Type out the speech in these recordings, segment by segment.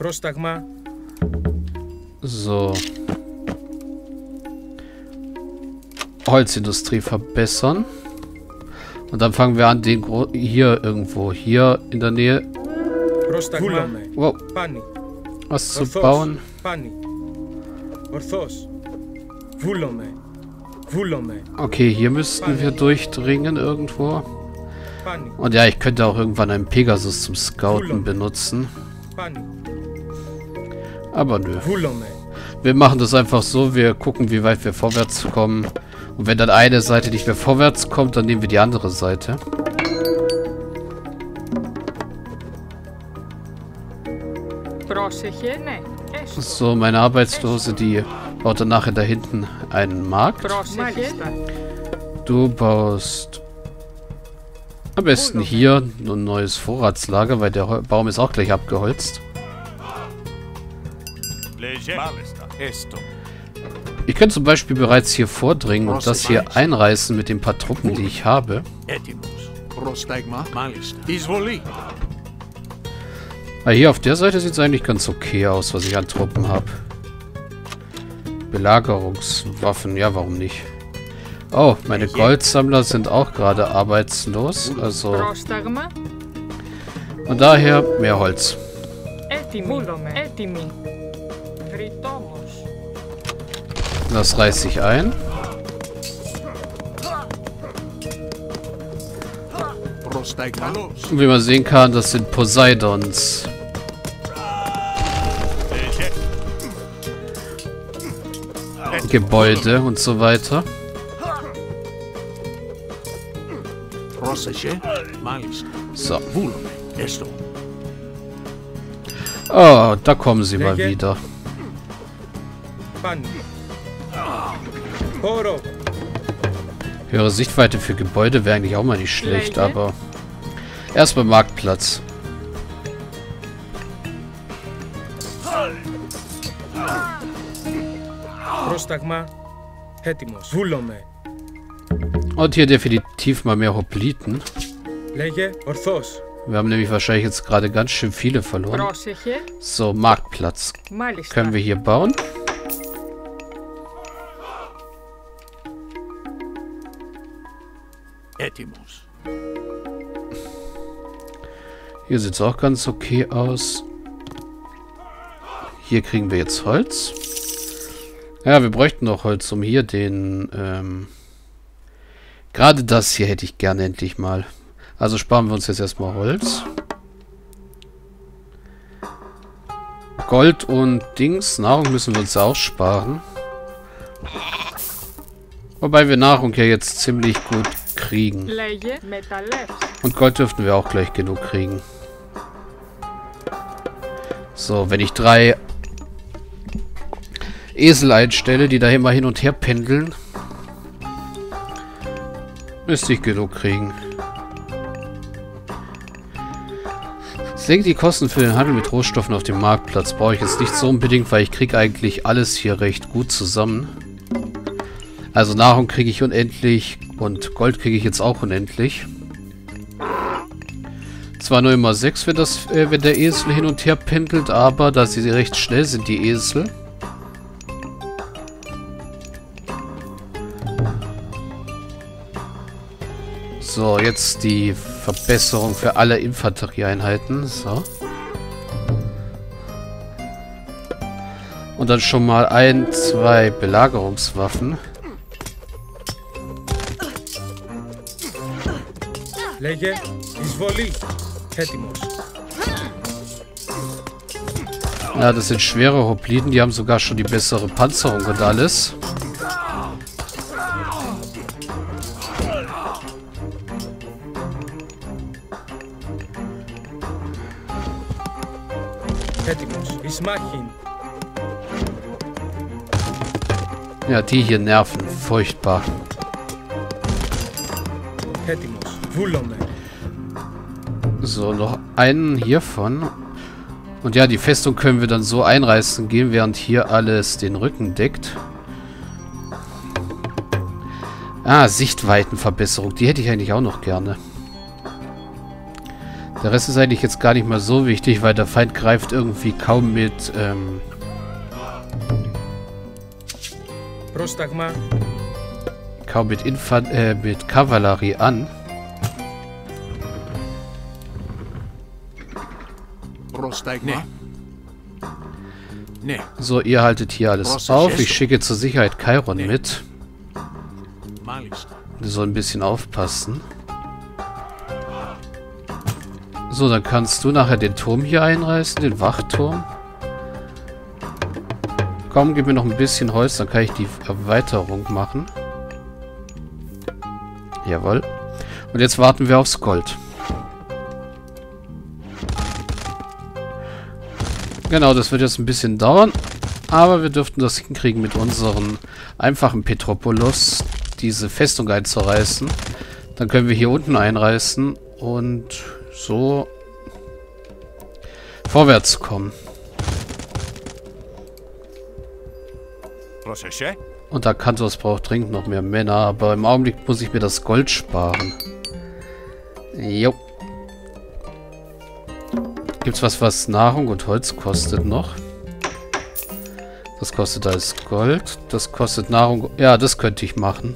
Πρόσταγμα. So. Holzindustrie verbessern. Und dann fangen wir an, den Gro hier irgendwo, hier in der Nähe, Πρόσταγμα. Βούλομαι. wow, Πάνι. was zu Ορθώς. bauen. Πάνι. Ορθώς. Βούλομαι. Βούλομαι. Okay, hier müssten wir durchdringen irgendwo. Πάνι. Und ja, ich könnte auch irgendwann einen Pegasus zum Scouten benutzen. Aber nö. Wir machen das einfach so, wir gucken, wie weit wir vorwärts kommen. Und wenn dann eine Seite nicht mehr vorwärts kommt, dann nehmen wir die andere Seite. So, meine Arbeitslose, die baut dann nachher da hinten einen Markt. Du baust am besten hier ein neues Vorratslager, weil der Baum ist auch gleich abgeholzt. Ich könnte zum Beispiel bereits hier vordringen und das hier einreißen mit den paar Truppen, die ich habe. Aber hier auf der Seite sieht es eigentlich ganz okay aus, was ich an Truppen habe. Belagerungswaffen, ja, warum nicht? Oh, meine Goldsammler sind auch gerade arbeitslos, also... Und daher mehr Holz. Das reiße ich ein. Und wie man sehen kann, das sind Poseidons. Gebäude und so weiter. So. Βούλομαι. Έστω. Oh, da kommen sie mal Λέγε. wieder. Πάνι. Όρο. Höhere Sichtweite für Gebäude wäre eigentlich auch mal nicht schlecht, Leider. aber... Erstmal Marktplatz. Πρόσταγμα. Έτοιμος. Βούλομαι. Und hier definitiv mal mehr Hopliten. Wir haben nämlich wahrscheinlich jetzt gerade ganz schön viele verloren. So, Marktplatz. Können wir hier bauen? Hier sieht es auch ganz okay aus. Hier kriegen wir jetzt Holz. Ja, wir bräuchten noch Holz, um hier den... Ähm Gerade das hier hätte ich gerne endlich mal. Also sparen wir uns jetzt erstmal Holz. Gold und Dings. Nahrung müssen wir uns auch sparen. Wobei wir Nahrung ja jetzt ziemlich gut kriegen. Und Gold dürften wir auch gleich genug kriegen. So, wenn ich drei Esel einstelle, die da immer hin und her pendeln, müsste ich genug kriegen. Senkt die Kosten für den Handel mit Rohstoffen auf dem Marktplatz. Brauche ich jetzt nicht so unbedingt, weil ich kriege eigentlich alles hier recht gut zusammen. Also Nahrung kriege ich unendlich und Gold kriege ich jetzt auch unendlich. Zwar nur immer 6, wenn, das, äh, wenn der Esel hin und her pendelt, aber da sie recht schnell sind, die Esel. So, jetzt die Verbesserung für alle Infanterieeinheiten. So. Und dann schon mal ein, zwei Belagerungswaffen. Λέγε. Εισβολή. Έτοιμος. Ja, das sind schwere Hopliten, die haben sogar schon die bessere Panzerung und alles. Ich mag ihn. Ja, die hier nerven. Furchtbar. So, noch einen hiervon. Und ja, die Festung können wir dann so einreißen gehen, während hier alles den Rücken deckt. Ah, Sichtweitenverbesserung. Die hätte ich eigentlich auch noch gerne. Der Rest ist eigentlich jetzt gar nicht mal so wichtig, weil der Feind greift irgendwie kaum mit, ähm... kaum mit, Infan äh, mit Kavallerie an. So, ihr haltet hier alles auf. Ich schicke zur Sicherheit Chiron mit. So ein bisschen aufpassen. So, dann kannst du nachher den Turm hier einreißen, den Wachturm. Komm, gib mir noch ein bisschen Holz, dann kann ich die Erweiterung machen. Jawohl. Und jetzt warten wir aufs Gold. Genau, das wird jetzt ein bisschen dauern. Aber wir dürften das hinkriegen mit unseren einfachen Petropolis, diese Festung einzureißen. Dann können wir hier unten einreißen und so vorwärts kommen. Und da kannst Kantos braucht dringend noch mehr Männer, aber im Augenblick muss ich mir das Gold sparen. Jo. Gibt's was, was Nahrung und Holz kostet noch? Das kostet alles Gold. Das kostet Nahrung. Ja, das könnte ich machen.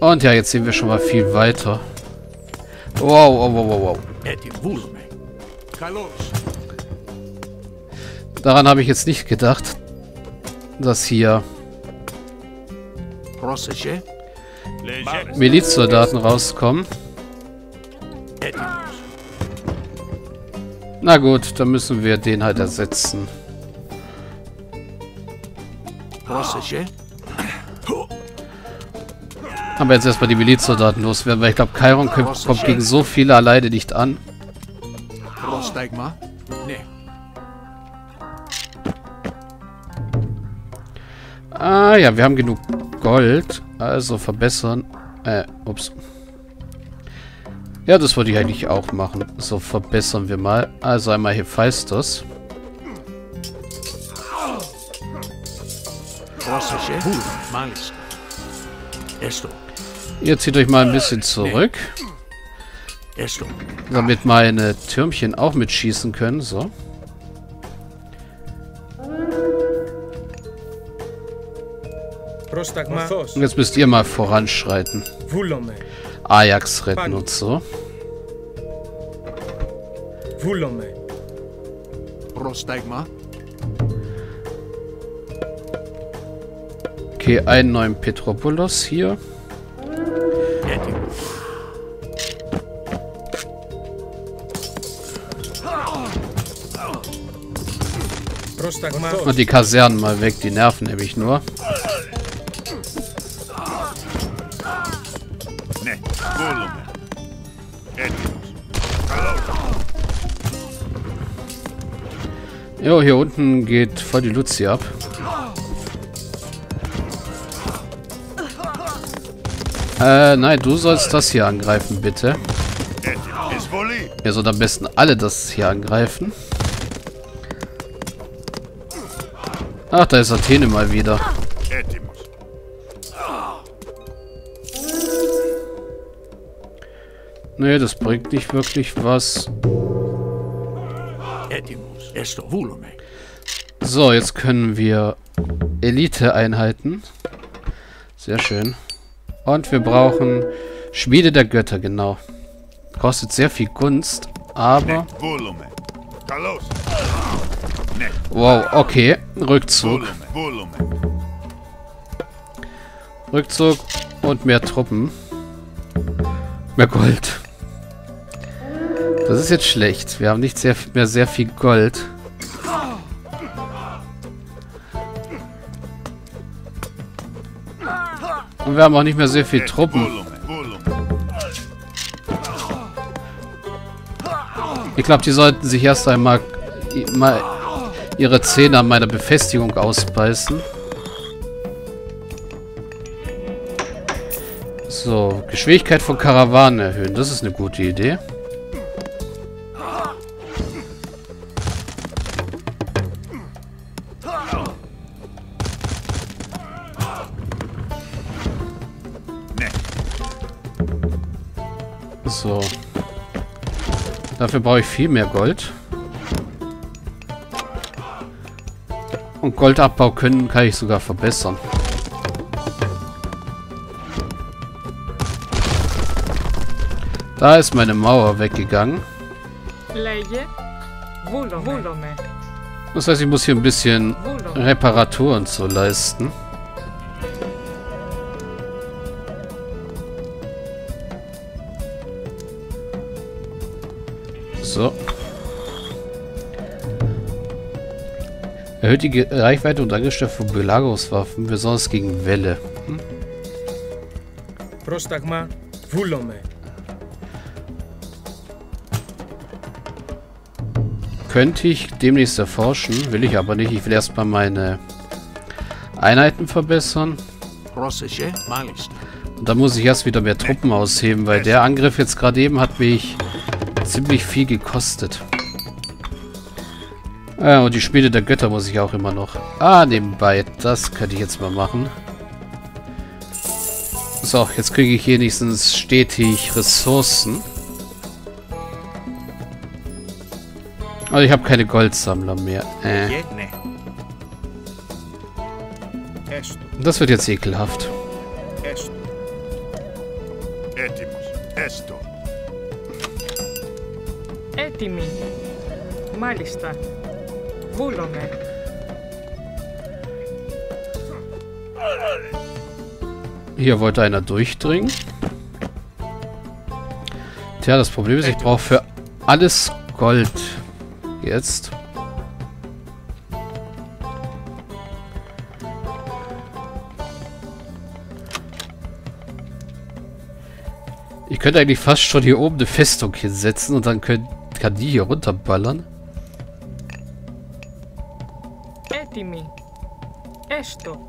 Und ja, jetzt sehen wir schon mal viel weiter. Wow, wow, wow, wow, wow. Daran habe ich jetzt nicht gedacht, dass hier Milizsoldaten rauskommen. Na gut, dann müssen wir den halt ersetzen. Russische? Aber jetzt erstmal die Milizsoldaten loswerden, weil ich glaube, Chiron kommt gegen so viele alleine nicht an. Ah ja, wir haben genug Gold. Also verbessern. Äh, ups. Ja, das wollte ich eigentlich auch machen. So, verbessern wir mal. Also einmal hier Hephaistos. Esto. Ihr zieht euch mal ein bisschen zurück. Damit meine Türmchen auch mitschießen können. So. Und jetzt müsst ihr mal voranschreiten. Ajax retten und so. Okay, einen neuen Petropolos hier. Und die Kasernen mal weg, die nerven nämlich nur. Jo, hier unten geht voll die Luzi ab. Äh, nein, du sollst das hier angreifen, bitte. Ihr sollt am besten alle das hier angreifen. Ach, da ist Athene mal wieder. Nee, das bringt nicht wirklich was. So, jetzt können wir Elite-Einheiten. Sehr schön. Und wir brauchen Schmiede der Götter, genau. Kostet sehr viel Gunst, aber... Wow, okay. Rückzug. Rückzug und mehr Truppen. Mehr Gold. Das ist jetzt schlecht. Wir haben nicht sehr, mehr sehr viel Gold. Und wir haben auch nicht mehr sehr viel Truppen. Ich glaube, die sollten sich erst einmal mal ihre Zähne an meiner Befestigung ausbeißen. So, Geschwindigkeit von Karawanen erhöhen. Das ist eine gute Idee. So. Dafür brauche ich viel mehr Gold. Und Goldabbau können kann ich sogar verbessern. Da ist meine Mauer weggegangen. Das heißt, ich muss hier ein bisschen Reparaturen zu leisten. Erhöht die Reichweite und Angriffsstärke von Belagerungswaffen, besonders gegen Welle. Hm? Prostagma, Vulome. Könnte ich demnächst erforschen, will ich aber nicht. Ich will erstmal meine Einheiten verbessern. Und dann muss ich erst wieder mehr Truppen ausheben, weil der Angriff jetzt gerade eben hat mich ziemlich viel gekostet. Ah, und die Spiele der Götter muss ich auch immer noch. Ah, nebenbei. Das könnte ich jetzt mal machen. So, jetzt kriege ich wenigstens stetig Ressourcen. Aber ich habe keine Goldsammler mehr. Äh. Και ναι. Έστω. Das wird jetzt ekelhaft. Έστω. Έτοιμος. Έστω. Έτοιμη. Μάλιστα. Wohnungen. Hier wollte einer durchdringen. Tja, das Problem ist, ich brauche für alles Gold. Jetzt. Ich könnte eigentlich fast schon hier oben eine Festung hinsetzen und dann können, kann die hier runterballern. Έτοιμη. Έστω.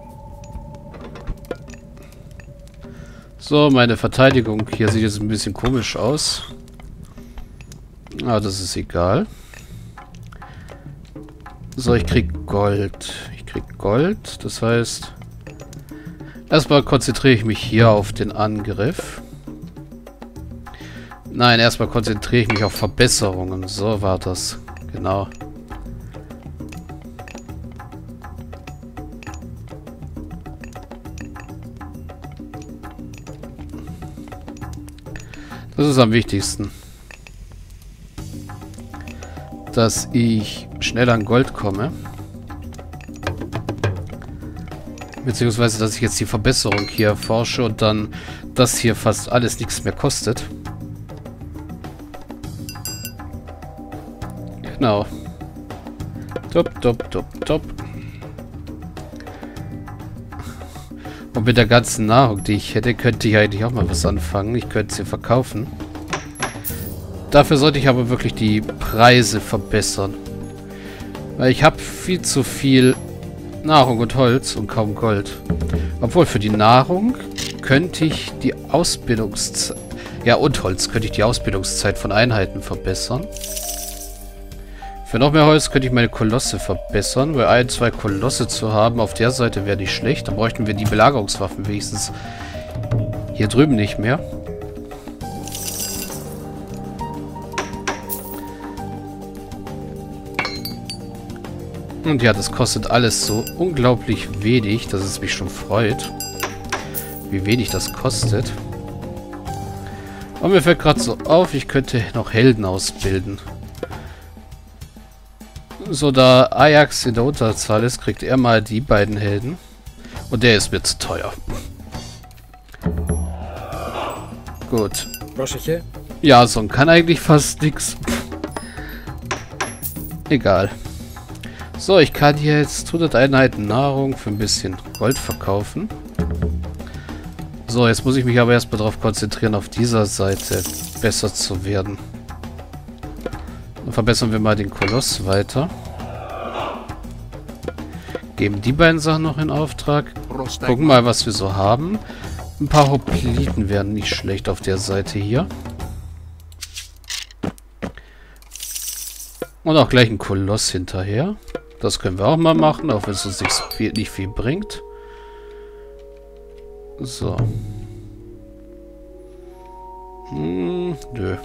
So, meine Verteidigung hier sieht jetzt ein bisschen komisch aus. Aber das ist egal. So, ich krieg Gold. Ich krieg Gold. Das heißt... Erstmal konzentriere ich mich hier auf den Angriff. Nein, erstmal konzentriere ich mich auf Verbesserungen. So war das. Genau. Das ist am wichtigsten. Dass ich schnell an Gold komme. Beziehungsweise, dass ich jetzt die Verbesserung hier erforsche und dann das hier fast alles nichts mehr kostet. Genau. Top, top, top, top. Und mit der ganzen Nahrung, die ich hätte, könnte ich eigentlich auch mal was anfangen. Ich könnte sie verkaufen. Dafür sollte ich aber wirklich die Preise verbessern. Weil ich habe viel zu viel Nahrung und Holz und kaum Gold. Obwohl für die Nahrung könnte ich die Ausbildungszeit... Ja, und Holz könnte ich die Ausbildungszeit von Einheiten verbessern. Für noch mehr Holz könnte ich meine Kolosse verbessern, weil ein, zwei Kolosse zu haben auf der Seite wäre nicht schlecht. Dann bräuchten wir die Belagerungswaffen wenigstens hier drüben nicht mehr. Und ja, das kostet alles so unglaublich wenig, dass es mich schon freut. Wie wenig das kostet. Und mir fällt gerade so auf, ich könnte noch Helden ausbilden. So, da Ajax in der Unterzahl ist, kriegt er mal die beiden Helden. Und der ist mir zu teuer. Gut. Ja, so kann eigentlich fast nichts. Egal. So, ich kann hier jetzt 100 Einheiten Nahrung für ein bisschen Gold verkaufen. So, jetzt muss ich mich aber erstmal darauf konzentrieren, auf dieser Seite besser zu werden. Verbessern wir mal den Koloss weiter. Geben die beiden Sachen noch in Auftrag. Gucken mal, was wir so haben. Ein paar Hopliten wären nicht schlecht auf der Seite hier. Und auch gleich ein Koloss hinterher. Das können wir auch mal machen, auch wenn es uns nicht viel, nicht viel bringt. So. Hm, nö.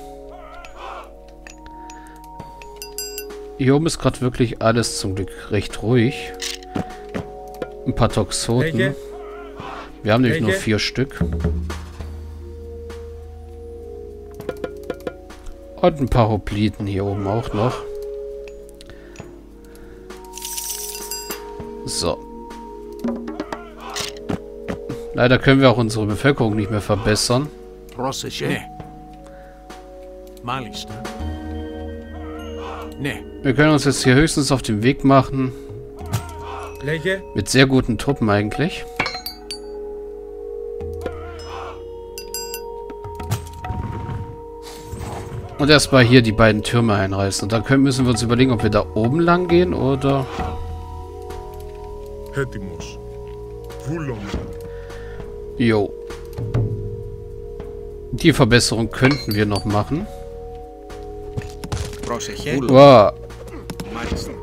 Hier oben ist gerade wirklich alles zum Glück recht ruhig. Ein paar Toxoten. Wir haben nämlich nur vier Stück. Und ein paar Hopliten hier oben auch noch. So. Leider können wir auch unsere Bevölkerung nicht mehr verbessern. Russische. Malistan. Wir können uns jetzt hier höchstens auf den Weg machen. Mit sehr guten Truppen eigentlich. Und erstmal hier die beiden Türme einreißen. Und dann müssen wir uns überlegen, ob wir da oben lang gehen oder... Jo. Die Verbesserung könnten wir noch machen. Wow. minus